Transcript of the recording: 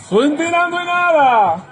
Estoy tirando y nada.